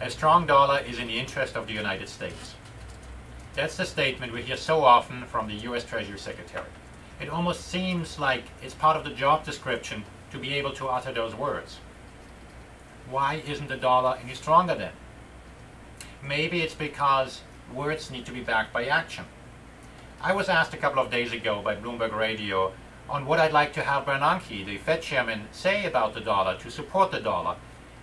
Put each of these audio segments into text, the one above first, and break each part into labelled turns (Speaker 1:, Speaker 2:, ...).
Speaker 1: A strong dollar is in the interest of the United States. That's the statement we hear so often from the US Treasury Secretary. It almost seems like it's part of the job description to be able to utter those words. Why isn't the dollar any stronger then? Maybe it's because words need to be backed by action. I was asked a couple of days ago by Bloomberg Radio on what I'd like to have Bernanke, the Fed chairman, say about the dollar to support the dollar.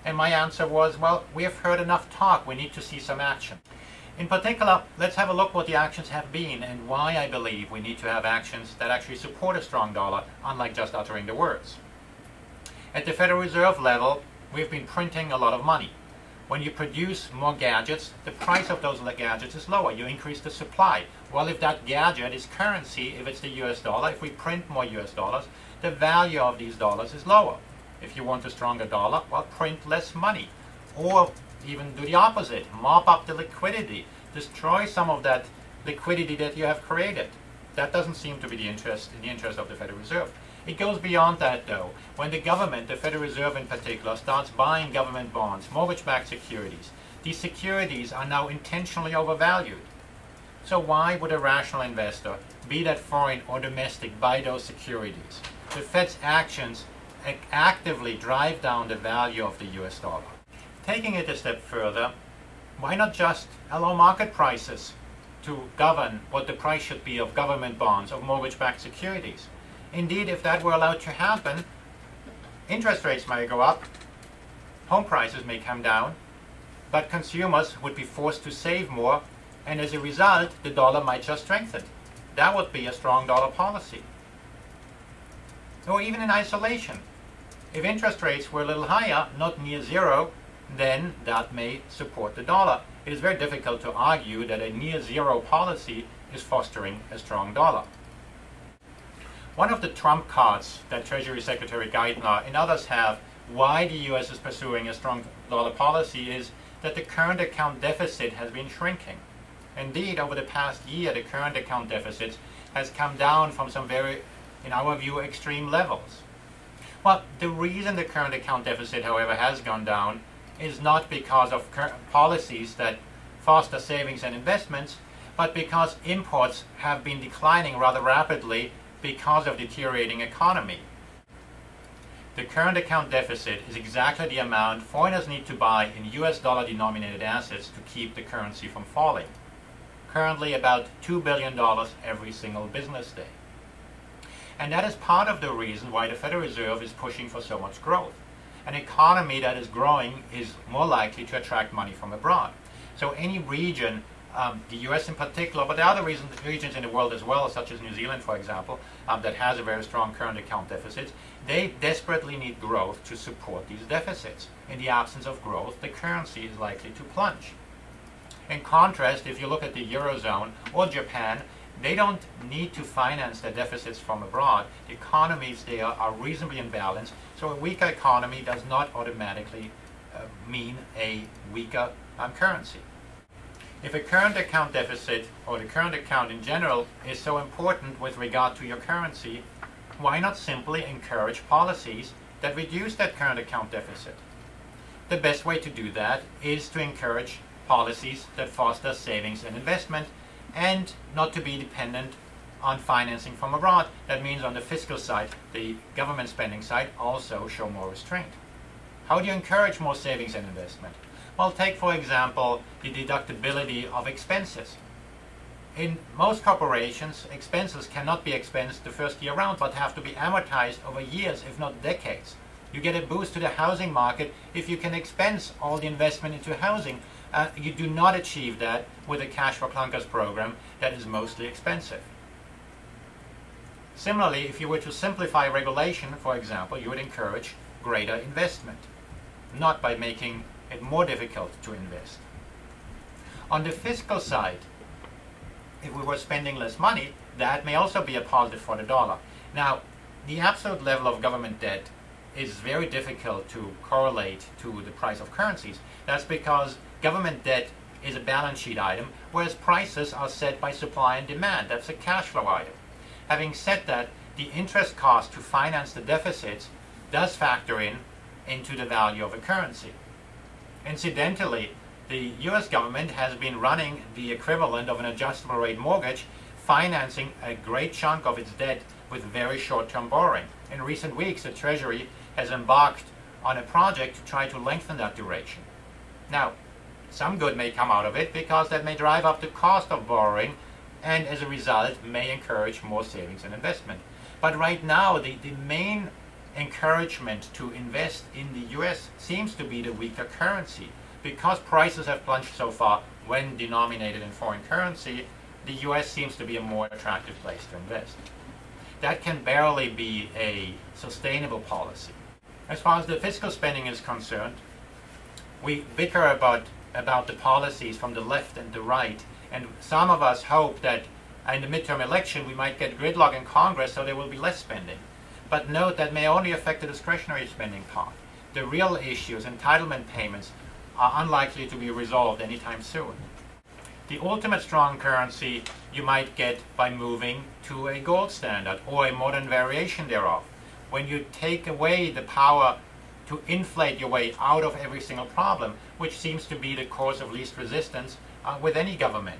Speaker 1: And my answer was, well, we have heard enough talk, we need to see some action. In particular, let's have a look what the actions have been and why I believe we need to have actions that actually support a strong dollar, unlike just uttering the words. At the Federal Reserve level, we've been printing a lot of money. When you produce more gadgets, the price of those gadgets is lower. You increase the supply. Well, if that gadget is currency, if it's the US dollar, if we print more US dollars, the value of these dollars is lower. If you want a stronger dollar, well, print less money. Or even do the opposite, mop up the liquidity, destroy some of that liquidity that you have created. That doesn't seem to be the interest in the interest of the Federal Reserve. It goes beyond that, though. When the government, the Federal Reserve in particular, starts buying government bonds, mortgage-backed securities, these securities are now intentionally overvalued. So why would a rational investor, be that foreign or domestic, buy those securities? The Fed's actions actively drive down the value of the US dollar. Taking it a step further, why not just allow market prices to govern what the price should be of government bonds, of mortgage-backed securities? Indeed, if that were allowed to happen, interest rates may go up, home prices may come down, but consumers would be forced to save more, and as a result, the dollar might just strengthen. That would be a strong dollar policy. Or even in isolation. If interest rates were a little higher, not near zero, then that may support the dollar. It is very difficult to argue that a near zero policy is fostering a strong dollar. One of the trump cards that Treasury Secretary Geithner and others have why the U.S. is pursuing a strong dollar policy is that the current account deficit has been shrinking. Indeed, over the past year, the current account deficit has come down from some very, in our view, extreme levels. Well, the reason the current account deficit, however, has gone down is not because of policies that foster savings and investments, but because imports have been declining rather rapidly because of deteriorating economy. The current account deficit is exactly the amount foreigners need to buy in US dollar denominated assets to keep the currency from falling. Currently about $2 billion every single business day. And that is part of the reason why the Federal Reserve is pushing for so much growth. An economy that is growing is more likely to attract money from abroad. So any region um, the US in particular, but are other reasons, regions in the world as well, such as New Zealand, for example, um, that has a very strong current account deficit, they desperately need growth to support these deficits. In the absence of growth, the currency is likely to plunge. In contrast, if you look at the Eurozone or Japan, they don't need to finance their deficits from abroad. The economies there are reasonably in balance, so a weaker economy does not automatically uh, mean a weaker um, currency. If a current account deficit or the current account in general is so important with regard to your currency, why not simply encourage policies that reduce that current account deficit? The best way to do that is to encourage policies that foster savings and investment and not to be dependent on financing from abroad. That means on the fiscal side, the government spending side also show more restraint. How do you encourage more savings and investment? Well, take for example the deductibility of expenses. In most corporations, expenses cannot be expensed the first year round, but have to be amortized over years, if not decades. You get a boost to the housing market if you can expense all the investment into housing. Uh, you do not achieve that with a cash for clunkers program that is mostly expensive. Similarly, if you were to simplify regulation, for example, you would encourage greater investment, not by making it more difficult to invest. On the fiscal side, if we were spending less money, that may also be a positive for the dollar. Now, the absolute level of government debt is very difficult to correlate to the price of currencies. That's because government debt is a balance sheet item, whereas prices are set by supply and demand. That's a cash flow item. Having said that, the interest cost to finance the deficits does factor in into the value of a currency. Incidentally, the US government has been running the equivalent of an adjustable rate mortgage, financing a great chunk of its debt with very short term borrowing. In recent weeks, the Treasury has embarked on a project to try to lengthen that duration. Now, some good may come out of it because that may drive up the cost of borrowing and as a result may encourage more savings and investment. But right now, the, the main encouragement to invest in the US seems to be the weaker currency. Because prices have plunged so far when denominated in foreign currency, the US seems to be a more attractive place to invest. That can barely be a sustainable policy. As far as the fiscal spending is concerned, we bicker about, about the policies from the left and the right, and some of us hope that in the midterm election we might get gridlock in Congress so there will be less spending. But note that may only affect the discretionary spending part. The real issues, entitlement payments, are unlikely to be resolved anytime soon. The ultimate strong currency you might get by moving to a gold standard or a modern variation thereof. When you take away the power to inflate your way out of every single problem, which seems to be the course of least resistance uh, with any government.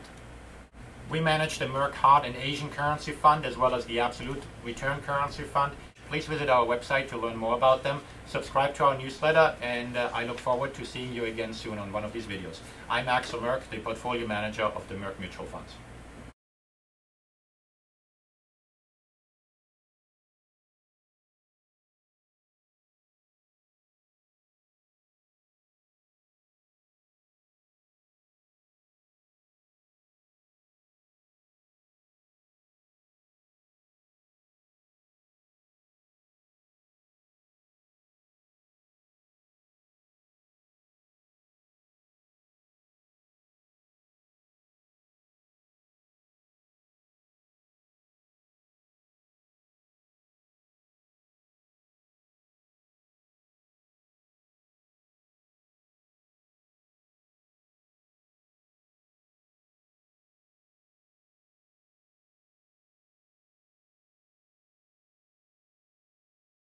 Speaker 1: We manage the Merk Hard and Asian Currency Fund as well as the Absolute Return Currency Fund. Please visit our website to learn more about them. Subscribe to our newsletter, and uh, I look forward to seeing you again soon on one of these videos. I'm Axel Merk, the portfolio manager of the Merk Mutual Funds.